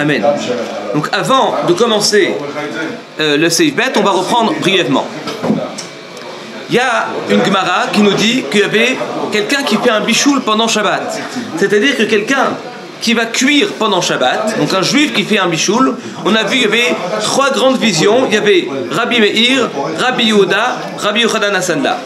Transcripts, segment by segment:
Amen. Donc avant de commencer euh, le Seif Bet, on va reprendre brièvement. Il y a une Gemara qui nous dit qu'il y avait quelqu'un qui fait un bichoul pendant Shabbat. C'est-à-dire que quelqu'un qui va cuire pendant Shabbat, donc un juif qui fait un bichoul, on a vu qu'il y avait trois grandes visions. Il y avait Rabbi Meir, Rabbi Yehuda, Rabbi Yochanan Asanda.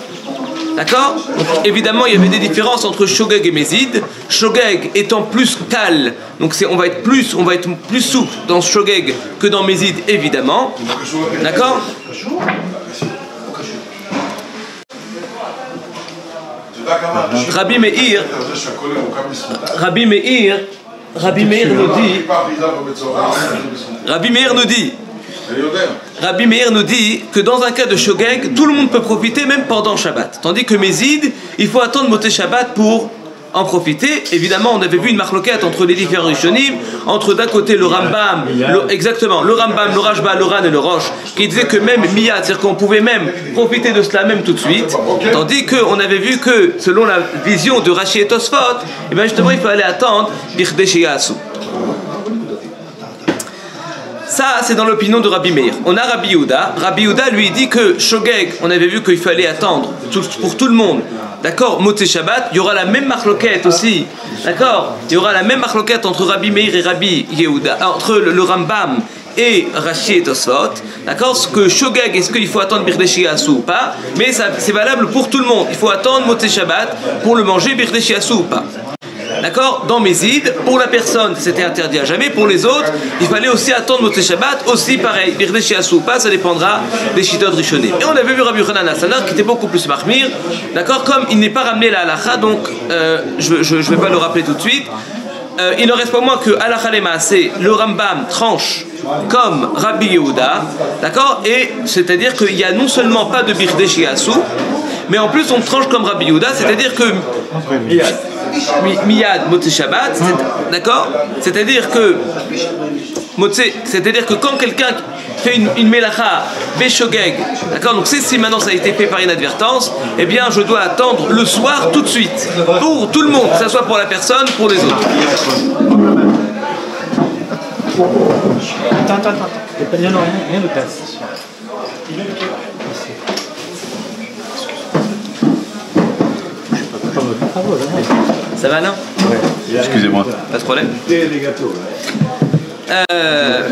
D'accord Évidemment, il y avait des différences entre Shogeg et Mézid. Shogeg étant plus cal, donc on va être plus, on va être plus souple dans Shogeg que dans Mézid, évidemment. D'accord Rabbi Meir, Rabbi Meir, Rabbi Meir nous dit, Rabbi Meir nous dit, Rabbi Meir nous dit que dans un cas de Shogeg, tout le monde peut profiter même pendant Shabbat. Tandis que Mézid, il faut attendre Moté Shabbat pour en profiter. Évidemment, on avait vu une marloquette entre les différents Rishonim, entre d'un côté le Rambam, le- exactement, le Rambam, le Rajba, le Ran et le Roche, qui disait que même Miyad, c'est-à-dire qu'on pouvait même profiter de cela même tout de suite, tandis qu'on avait vu que, selon la vision de Rashi et Tosfot, et bien justement, il fallait attendre Birdesh Yasu. Ça, c'est dans l'opinion de Rabbi Meir. On a Rabbi Yehuda. Rabbi Yehuda lui dit que Shogeg, on avait vu qu'il fallait attendre pour tout le monde. D'accord Moté Shabbat, il y aura la même marloquette aussi. D'accord Il y aura la même marloquette entre Rabbi Meir et Rabbi Yehuda, euh, entre le, Rambam et Rashi et Tosfot. D'accord Ce que Shogeg, est-ce qu'il faut attendre Birdeshi Asu ou pas? Mais c'est valable pour tout le monde. Il faut attendre Moté Shabbat pour le manger Birdeshi Asu ou pas. D'accord Dans Mézid, pour la personne, c'était interdit à jamais. Pour les autres, il fallait aussi attendre Motzei Shabbat, aussi pareil. Birdeshi pas, ça dépendra des chitotes rishonim. Et on avait vu Rabbi Yochanan Hassanar qui était beaucoup plus marmire. D'accord Comme il n'est pas ramené la halacha, donc euh, je ne vais pas le rappeler tout de suite. Euh, il ne reste pas moins que halacha les maaseh, le Rambam tranche comme Rabbi Yehuda. D'accord Et c'est-à-dire qu'il n'y a non seulement pas de Birdeshi mais en plus on tranche comme Rabbi Yehuda, c'est-à-dire que Miyad Motzei Shabbat, c'est- d'accord? C'est-à-dire que c'est-à-dire que quand quelqu'un fait une, une melacha Beshogeg, d'accord? Donc c'est si maintenant ça a été fait par inadvertance, eh bien je dois attendre le soir tout de suite pour tout le monde, que ce soit pour la personne, pour les autres. Attends, attends, attends. Il y en a rien, rien de place. Ça va non Excusez-moi. Pas de problème Euh,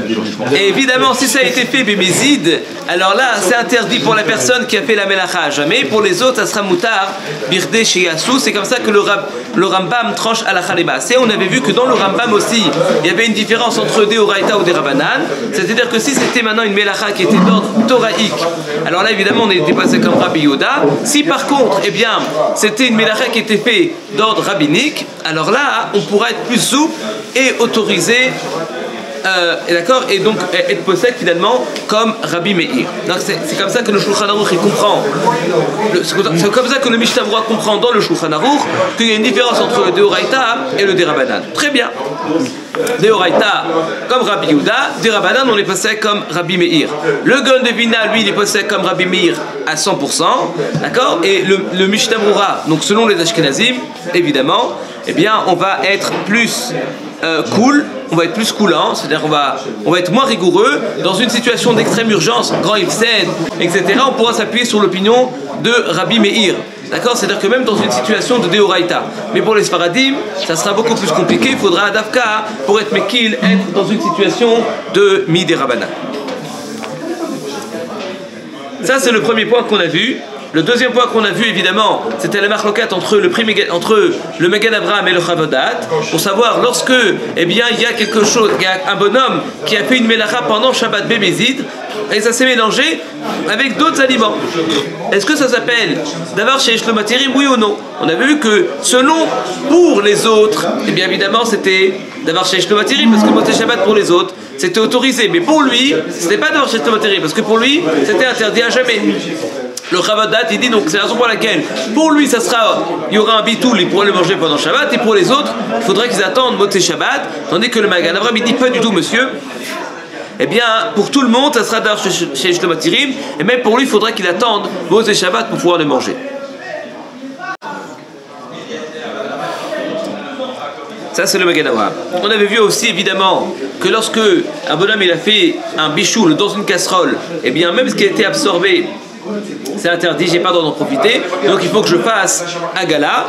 et évidemment, si ça a été fait bémézid, alors là, c'est interdit pour la personne qui a fait la melacha jamais. Pour les autres, ça sera moutar, birde chez Yassou. C'est comme ça que le, Rambam tranche à la Khaleba. Et on avait vu que dans le Rambam aussi, il y avait une différence entre des Horaïta ou des Rabanan. C'est-à-dire que si c'était maintenant une melacha qui était d'ordre toraïque, alors là, évidemment, on était passé comme Rabbi Yoda. Si par contre, eh bien, c'était une melacha qui était faite d'ordre rabbinique, alors là, on pourra être plus souple et autoriser euh, d'accord et donc être possède finalement comme Rabbi Meir. C'est comme ça que le Shulchan Aruch comprend. C'est comme ça que le Mishnah comprend dans le Shulchan Aruch qu'il y a une différence entre le Deoraita et le Derabanan. Très bien. Deoraita comme Rabbi Yehuda, Derabanan on est passé comme Rabbi Meir. Le Gon de lui il est passé comme Rabbi Meir à 100%, d'accord? Et le, le donc selon les Ashkenazim, évidemment, eh bien on va être plus euh, cool, on va être plus coulant, c'est-à-dire on va être moins rigoureux. Dans une situation d'extrême urgence, grand Ibsen, etc., on pourra s'appuyer sur l'opinion de Rabbi Meir. D'accord? C'est-à-dire que même dans une situation de Deoraita. Mais pour les Sfaradim, ça sera beaucoup plus compliqué. Il faudra Dafka, pour être Mekil, être dans une situation de Midi Rabana. Ça, c'est le premier point qu'on a vu. Le deuxième point qu'on a vu, évidemment, c'était la marloquette entre le, prix entre le Megan Abraham et le Chavodat, pour savoir lorsque, eh bien, il y a quelque chose, il y a un bonhomme qui a fait une mélacha pendant Shabbat Bébézid, et ça s'est mélangé avec d'autres aliments. Est-ce que ça s'appelle d'avoir chez Shlomatérim, oui ou non? On avait vu que selon, pour les autres, eh bien évidemment, c'était d'avoir chez Shlomatérim, parce que Moté Shabbat pour les autres, c'était autorisé. Mais pour lui, c'était pas d'avoir chez parce que pour lui, c'était interdit à jamais. Le Chavadat, il dit donc c'est la raison pour laquelle, pour lui, ça sera, il y aura un bitoul, il pourra le manger pendant Shabbat, et pour les autres, il faudrait qu'ils attendent Moté Shabbat, tandis que le Magan Abraham, il dit pas du tout, monsieur. Eh bien, pour tout le monde, ça sera d'ailleurs chez, Shlomotirim, et même pour lui, il faudrait qu'il attende Moté Shabbat pour pouvoir le manger. Ça, c'est le Magen Avraham. On avait vu aussi, évidemment, que lorsque un bonhomme il a fait un bichoul dans une casserole, eh bien, même ce qui a été absorbé, c'est interdit, j'ai pas le droit d'en profiter. Donc il faut que je fasse Agala.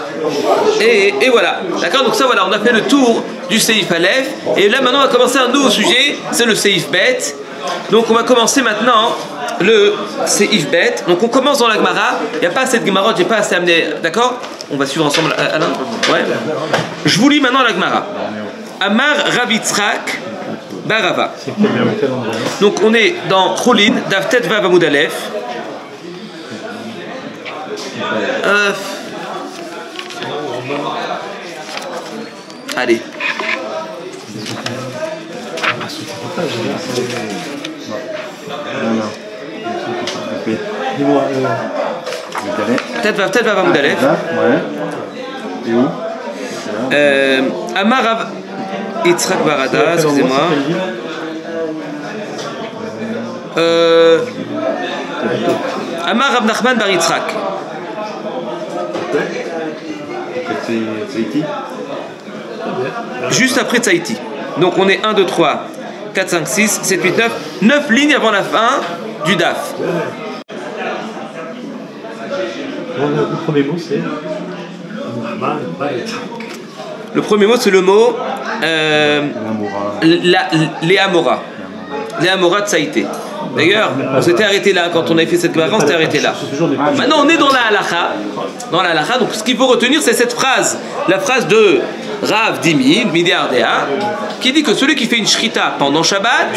Et, et voilà. D'accord? Donc ça, voilà, on a fait le tour du Seif Aleph. Et là, maintenant, on va commencer un nouveau sujet c'est le Seif Bet. Donc on va commencer maintenant le Seif Bet. Donc on commence dans la Gemara. Il n'y a pas assez de Gemara, j'ai pas assez amené. D'accord? On va suivre ensemble, Alain? Ouais. Je vous lis maintenant la Gemara. Amar Ravitzrak Barava. Donc on est dans Choulin, Davtet Vav Amud Aleph. Euh... Allez. Peut-être va, peut-être va Vav Amud Aleph. Ouais. Et où Euh, Amar Rav Yitzhak Barada, excusez-moi. Euh, Amar Rav Nachman Bar Yitzhak. Juste après Tsaïti. Donc on est 1, 2, 3, 4, 5, 6, 7, 8, 9. 9 lignes avant la fin du DAF. le premier mot c'est. Le premier mot c'est le mot euh, L'amoura. la- Léa Mora. Léa Mora Tsaïté. D'ailleurs, on s'était arrêté là quand on avait fait cette conférence, on s'était arrêté là. Maintenant, on est dans la halakha. Dans la halakha, donc ce qu'il faut retenir, c'est cette phrase, la phrase de Rav Dimi, Midiardea, qui dit que celui qui fait une shrita pendant Shabbat,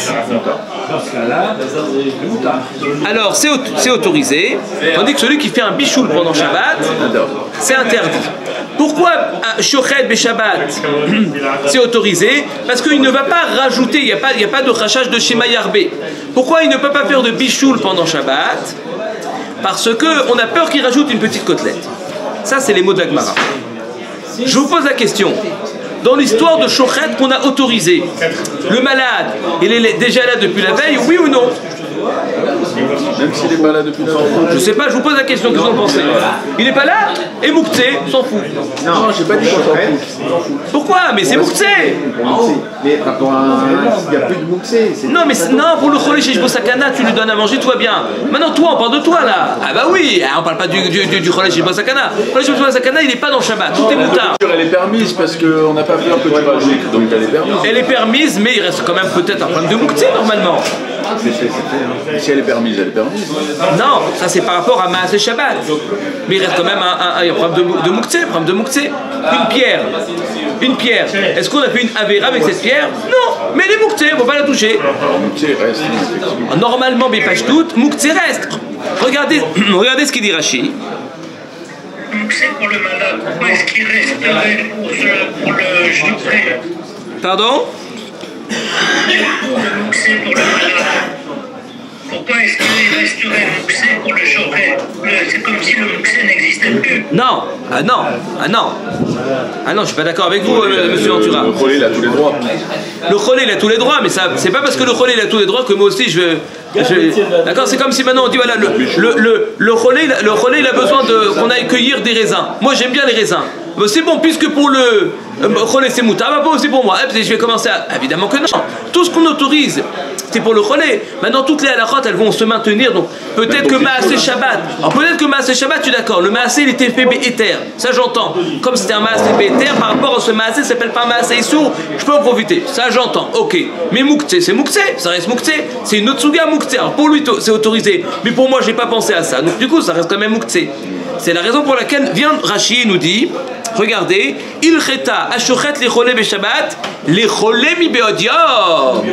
alors c'est autorisé, tandis que celui qui fait un bichoul pendant Shabbat, c'est interdit. Pourquoi un shochet Shabbat c'est autorisé? Parce qu'il ne va pas rajouter, il n'y a, pas- a pas de rachage de schéma. Pourquoi il ne peut pas faire de bichoul pendant Shabbat? Parce qu'on a peur qu'il rajoute une petite côtelette. Ça, c'est les mots de. Je vous pose la question. Dans l'histoire de Shochet qu'on a autorisé, le malade, il est déjà là depuis la veille, oui ou non? Même s'il est pas là depuis longtemps. Je sais pas, je vous pose la question, qu'est-ce que vous en pensez Il n'est pas là Et Moukté, s'en fout. Non, j'ai pas dit qu'on s'en fout. Pourquoi Mais c'est Moukté Mais par rapport à un. Il n'y a plus de c'est- Non, mais non, pour le Kholé chez Sakana, tu lui donnes à manger, tout va bien. Maintenant, toi, on parle de toi là. Ah bah oui, hein, on parle pas du, du, du, du Kholé chez Sakana. Le Kholé chez Sakana, il est pas dans le Shabbat, tout est moutard. Elle est permise parce qu'on n'a pas peur que tu rajoutes. Donc elle est permise. Elle est permise, mais il reste quand même peut-être un problème de Moukté normalement. Hein. Si elle est permise, elle est permise. Non, ça c'est par rapport à Maasé Shabbat. Mais il reste quand même un, un- un problème de, de Mouktsé, problème de Mouktsé. Une pierre. Une pierre. Est-ce qu'on a fait une Avera avec cette pierre? Non, mais elle est Mouktsé, on va pas la toucher. Reste, effectivement. Normalement, Bepashtout, Mouktsé reste. Regardez, regardez ce qu'il dit c'est pour le malade. Pourquoi est-ce qu'il resterait pour, pour le jeter Pardon? Le mouxé pour le malade. Pourquoi est-ce qu'il resterait mouxé pour le j'aurais C'est comme si le mouxé n'existait plus. Non. Ah non. Ah non. Ah non, je suis pas d'accord avec vous, euh, monsieur Ventura. Le relais, il a tous les droits. Le relais, il a tous les droits, mais ça, c'est pas parce que le relais, il a tous les droits que moi aussi je veux. je- D'accord C'est comme si maintenant on dit voilà, le, le, le, le relais, il a- le relais, il a besoin de, qu'on aille cueillir des raisins. Moi, j'aime bien les raisins. C'est bon, puisque pour le euh, relais, c'est moutarde, bah, pas aussi pour moi. Eh, je vais commencer à. Évidemment que non. Tout ce qu'on autorise, c'est pour le relais. Maintenant, toutes les halakhot, elles vont se maintenir. Donc, peut-être que Maasé Shabbat. Peut-être que Maasé Shabbat, tu es d'accord. Le Maasé, il était fait éther. Ça, j'entends. Comme c'était un Maasé éther, par rapport à ce Maasé, ça s'appelle pas Maasé Issour, je peux en profiter. Ça, j'entends. Ok. Mais Mouktsé, c'est Mouktsé. Ça reste Mouktsé. C'est une autre Suga Mouktsé. Alors, pour lui, c'est autorisé. Mais pour moi, j'ai pas pensé à ça. Donc, du coup, ça reste quand même Mouktsé. C'est la raison pour laquelle vient Rashi nous dit Regardez, il cheta ashochet les cholé Shabbat, les cholé mi beodior.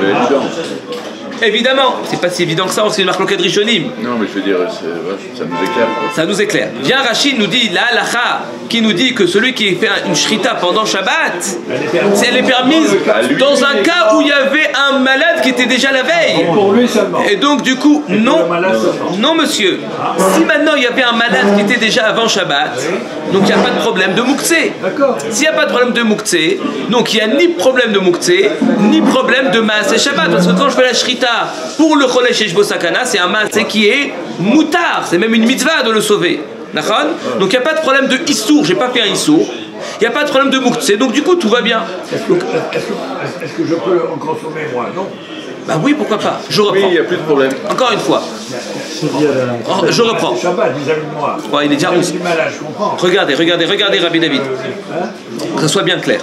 Évidemment, c'est pas si évident que ça, c'est une marque loquette rishonim. Non, mais je veux dire, ça nous éclaire. quoi. Ça nous éclaire. Viens Rachid nous dit, la halacha, qui nous dit que celui qui fait une shrita pendant Shabbat, c'est- elle est permise dans un cas où il y avait un malade qui était déjà la veille. Pour lui seulement. Et donc du coup, non, non monsieur. Si maintenant il y avait un malade qui était déjà avant Shabbat, donc il n'y a pas de problème de Mouktsé. D'accord. S'il n'y a pas de problème de Mouktsé, donc il n'y a ni problème de Mouktsé, ni problème de Maasé Shabbat. Parce que quand je fais la Shrita pour le Cholesh Sheshbo Sakana, c'est un Maasé qui est moutard. C'est même une mitzvah de le sauver. D'accord? Donc il n'y a pas de problème de Issour. J'ai pas fait un Issour. Il n'y a pas de problème de mouktsé, donc du coup tout va bien. Est-ce que, je peux en consommer moi? Non. Bah oui, pourquoi pas Je Oui, reprends. il n'y a plus de problème. Encore une fois, Oh, je reprends. C'est Shabbat, vis-à-vis de moi. Ouais, il est déjà J'ai 11. du mal à, je comprends. Regardez, regardez, regardez Rabbi David. Hein? Que ça soit bien clair.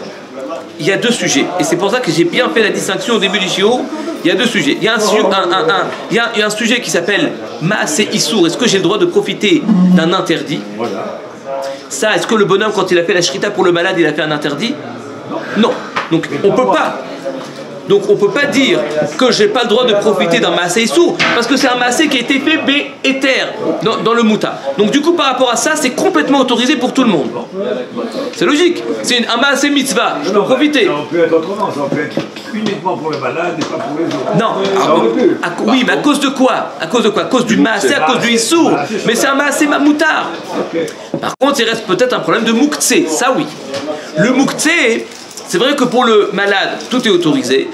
Il y a deux sujets. Et c'est pour ça que j'ai bien fait la distinction au début du shiur. Il y a deux sujets. Il y a un, sujet qui s'appelle Maasé Issour. Est-ce que j'ai le droit de profiter d'un interdit? Ça, est-ce que le bonhomme, quand il a fait la shrita pour le malade, il a fait un interdit? Non. Donc on peut pas. Donc on peut pas dire que j'ai pas le droit de profiter d'un massé sourd parce que c'est un massé qui a été fait bé éther dans, dans le mouta. Donc du coup par rapport à ça, c'est complètement autorisé pour tout le monde. C'est logique. C'est un massé mitzvah. Je peux Non, profiter. Ça peut être autrement, ça peut être uniquement pour le malade et pas pour les autres. Non, alors, à co- oui, mais à cause de quoi? À cause de quoi? À cause du massé, à cause du issour. Ah, c'est Mais c'est un massé mamoutard. Par contre, il reste peut-être un problème de mouktsé, ça oui. Le mouktsé, c'est vrai que pour le malade, tout est autorisé.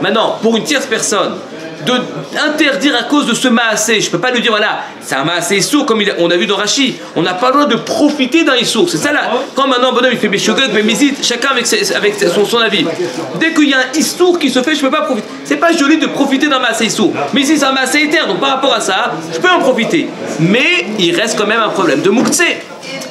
Maintenant, pour une tierce personne, de interdire à cause de ce maasé, je peux pas lui dire voilà, c'est un maasé sourd comme on a vu dans Rashi, on n'a pas le droit de profiter d'un issour. C'est ça là. Quand maintenant bonhomme il fait Beshogeg, mais Mizit, chacun avec, son, avis. Dès qu'il y a un issour qui se fait, je peux pas profiter. C'est pas joli de profiter d'un maasé sourd. Mais si c'est un maasé éther, donc par rapport à ça, je peux en profiter. Mais il reste quand même un problème de mouktsé.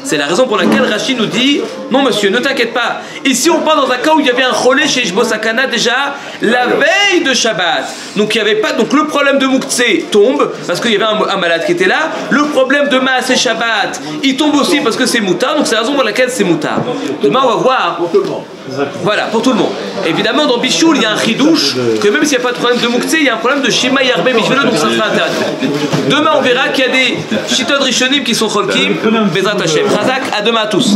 C'est la raison pour laquelle Rachid nous dit Non, monsieur, ne t'inquiète pas. Ici, on parle dans un cas où il y avait un relais chez Ishbo Sakana déjà la veille de Shabbat. Donc, il y avait pas. Donc, le problème de Mouktsé tombe parce qu'il y avait un, un malade qui était là. Le problème de Maas et Shabbat, il tombe aussi parce que c'est moutard. Donc, c'est la raison pour laquelle c'est moutard. Demain, on va voir. Voilà, pour tout le monde. Évidemment, dans Bichoul, il y a un chidouche, que même s'il n'y a pas de problème de Mouktsé, il y a un problème de Shema Yarbe Bishvelo, donc ça sera interdit. Demain, on verra qu'il y a des Chitod Rishonim qui sont Cholkim, Bezrat Hashem. Razak, à demain à tous.